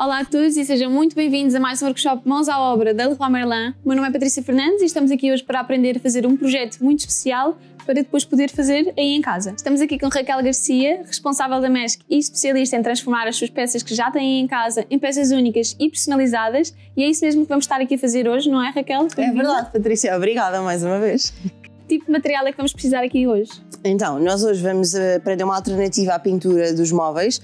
Olá a todos e sejam muito bem-vindos a mais um workshop Mãos à Obra da Leroy Merlin. O meu nome é Patrícia Fernandes e estamos aqui hoje para aprender a fazer um projeto muito especial para depois poder fazer aí em casa. Estamos aqui com Raquel Garcia, responsável da MESC e especialista em transformar as suas peças que já têm em casa em peças únicas e personalizadas e é isso mesmo que vamos estar aqui a fazer hoje, não é Raquel? É verdade, Patrícia. Obrigada mais uma vez. Que tipo de material é que vamos precisar aqui hoje? Então, nós hoje vamos aprender uma alternativa à pintura dos móveis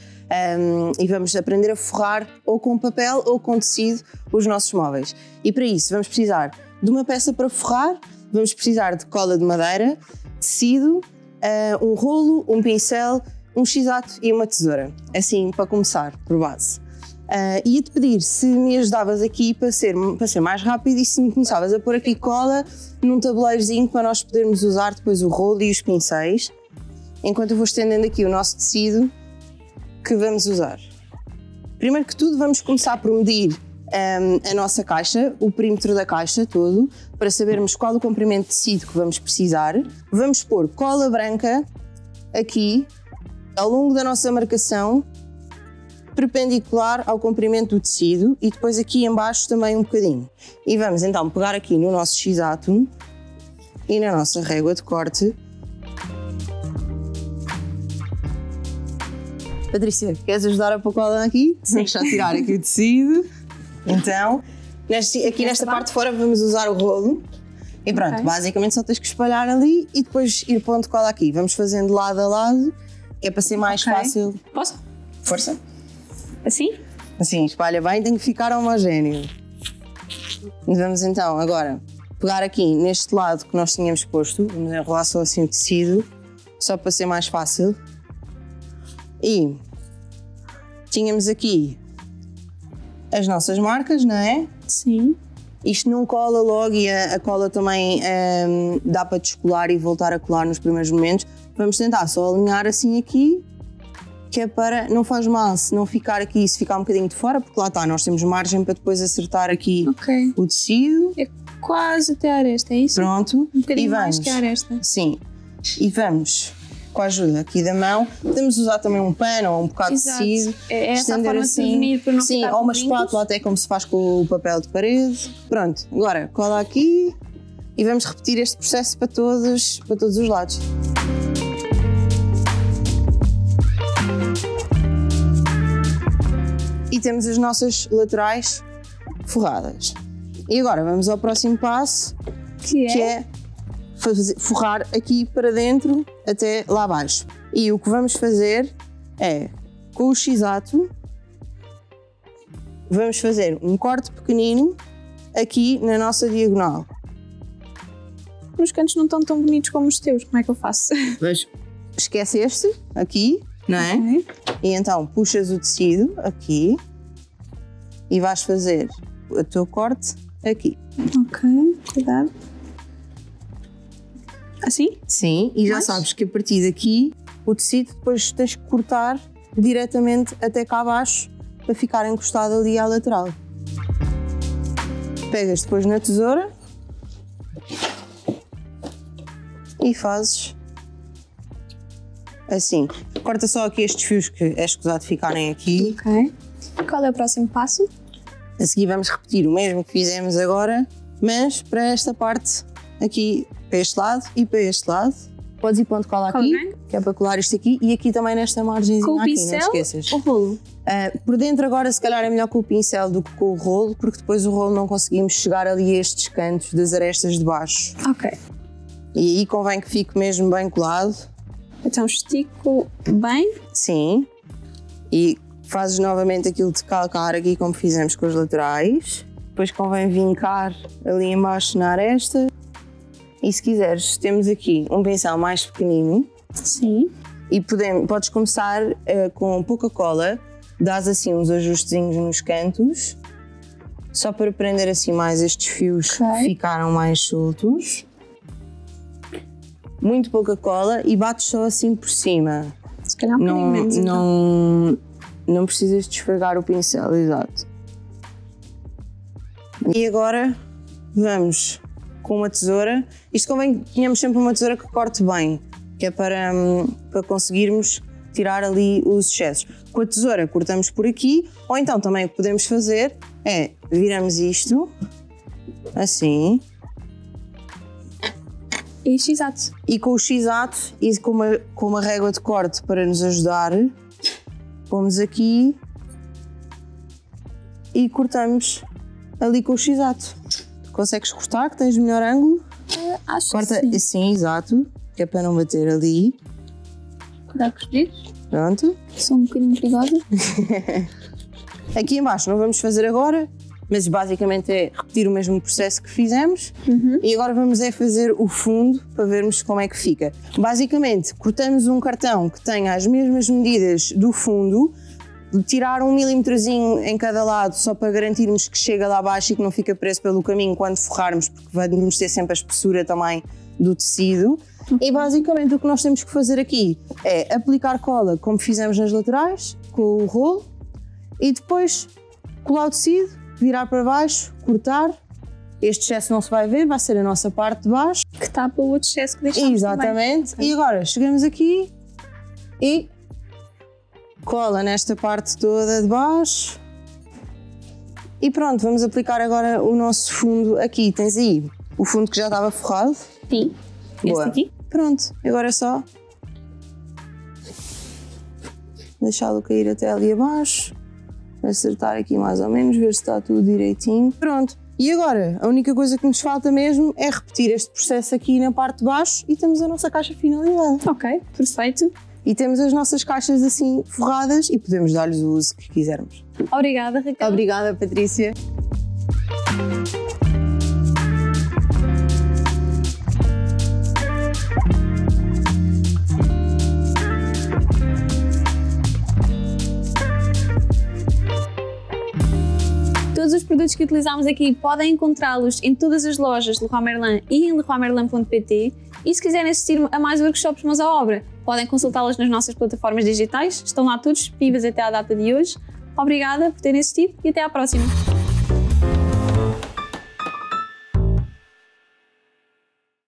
um, e vamos aprender a forrar ou com papel ou com tecido os nossos móveis. E para isso vamos precisar de uma peça para forrar, vamos precisar de cola de madeira, tecido, uh, um rolo, um pincel, um x-ato e uma tesoura. Assim, para começar, por base. Uh, Ia-te pedir se me ajudavas aqui para ser, para ser mais rápido e se me começavas a pôr aqui cola num tabuleirozinho para nós podermos usar depois o rolo e os pincéis, enquanto eu vou estendendo aqui o nosso tecido que vamos usar. Primeiro que tudo, vamos começar por medir um, a nossa caixa, o perímetro da caixa todo, para sabermos qual o comprimento de tecido que vamos precisar. Vamos pôr cola branca aqui, ao longo da nossa marcação, perpendicular ao comprimento do tecido e depois aqui embaixo também um bocadinho. E vamos então pegar aqui no nosso x-ato e na nossa régua de corte. Patrícia, queres ajudar a pôr cola aqui? Deixa tirar aqui o tecido. Então, neste, aqui nesta parte de fora vamos usar o rolo. E pronto, okay. basicamente só tens que espalhar ali e depois ir pondo cola aqui. Vamos fazendo lado a lado, que é para ser mais okay. fácil. Posso? Força. Assim? Assim, espalha bem, tem que ficar homogéneo. Vamos então agora pegar aqui neste lado que nós tínhamos posto, vamos enrolar só assim o tecido, só para ser mais fácil. E tínhamos aqui as nossas marcas, não é? Sim. Isto não cola logo e a, a cola também um, dá para descolar e voltar a colar nos primeiros momentos. Vamos tentar só alinhar assim aqui que é para, não faz mal se não ficar aqui, se ficar um bocadinho de fora, porque lá está, nós temos margem para depois acertar aqui okay. o tecido. É quase até a aresta, é isso? Pronto. Um bocadinho mais que a aresta. Sim. E vamos, com a ajuda aqui da mão, podemos usar também um pano ou um bocado Exato. de tecido. É essa a forma assim, de prevenir para não Sim, ou uma espátula até como se faz com o papel de parede. Pronto, agora cola aqui e vamos repetir este processo para todos, para todos os lados. e temos as nossas laterais forradas. E agora vamos ao próximo passo, que é, que é fazer, forrar aqui para dentro até lá abaixo. E o que vamos fazer é, com o x-ato, vamos fazer um corte pequenino aqui na nossa diagonal. Os cantos não estão tão bonitos como os teus, como é que eu faço? Vejo. Esquece este aqui, não é? Okay. E então puxas o tecido aqui e vais fazer o teu corte aqui. Ok, cuidado. Assim? Sim, e já Mais? sabes que a partir daqui o tecido depois tens que cortar diretamente até cá abaixo para ficar encostado ali à lateral. Pegas depois na tesoura e fazes assim. Corta só aqui estes fios que é escusado ficarem aqui. Ok. Qual é o próximo passo? A seguir vamos repetir o mesmo que fizemos agora, mas para esta parte aqui, para este lado e para este lado. Podes ir pondo cola aqui, que é para colar isto aqui, e aqui também nesta margenzinha aqui, pincel, não esqueças. o rolo? Uh, por dentro agora se calhar é melhor com o pincel do que com o rolo, porque depois o rolo não conseguimos chegar ali a estes cantos das arestas de baixo. Ok. E aí convém que fique mesmo bem colado. Então estico bem. Sim. E fazes novamente aquilo de calcar aqui como fizemos com os laterais. Depois convém vincar ali embaixo na aresta. E se quiseres, temos aqui um pincel mais pequenino. Sim. E podemos, podes começar uh, com pouca cola, dás assim uns ajustezinhos nos cantos, só para prender assim mais estes fios okay. que ficaram mais soltos muito pouca cola e bates só assim por cima. Se calhar um não, menos, então. não, não precisas de esfregar o pincel, exato. E agora vamos com uma tesoura. Isto convém que tenhamos sempre uma tesoura que corte bem, que é para, hum, para conseguirmos retirar ali os excessos. Com a tesoura cortamos por aqui, ou então também o que podemos fazer é viramos isto assim Isto, exato. e com o x-ato e com uma, com uma régua de corte para nos ajudar, pomos aqui e cortamos ali com o x-ato. Consegues cortar, que tens melhor ângulo? Acho Corta que sim. assim, exato, que é para não bater ali. Cuidado com os dedos. Pronto. São um bocadinho perigosos. Aqui em baixo não vamos fazer agora, mas basicamente é repetir o mesmo processo que fizemos. E agora vamos é fazer o fundo para vermos como é que fica. Basicamente, cortamos um cartão que tenha as mesmas medidas do fundo, tirar um milímetrozinho em cada lado só para garantirmos que chega lá abaixo e que não fica preso pelo caminho quando forrarmos, porque vamos ter sempre a espessura também do tecido. E basicamente o que nós temos que fazer aqui é aplicar cola como fizemos nas laterais, com o rolo, e depois colar o tecido, virar para baixo, cortar. Este excesso não se vai ver, vai ser a nossa parte de baixo. Que tapa o outro excesso que deixámos também. Exatamente. E agora chegamos aqui e cola nesta parte toda de baixo. E pronto, vamos aplicar agora o nosso fundo aqui. Tens aí o fundo que já estava forrado. Sim. Este Boa. aqui. Pronto, agora é só deixá-lo cair até ali abaixo, acertar aqui mais ou menos, ver se está tudo direitinho. Pronto. E agora, a única coisa que nos falta mesmo é repetir este processo aqui na parte de baixo e temos a nossa caixa finalizada. Ok, perfeito. E temos as nossas caixas assim forradas e podemos dar-lhes o uso que quisermos. Obrigada, Raquel. Obrigada, Patrícia. Todos os produtos que utilizamos aqui podem encontrá-los em todas as lojas Leroy Merlin e em leroymerlin.pt e se quiserem assistir a mais workshops mãos à obra, podem consultá-las nas nossas plataformas digitais, estão lá todos disponíveis até à data de hoje. Obrigada por terem assistido e até à próxima!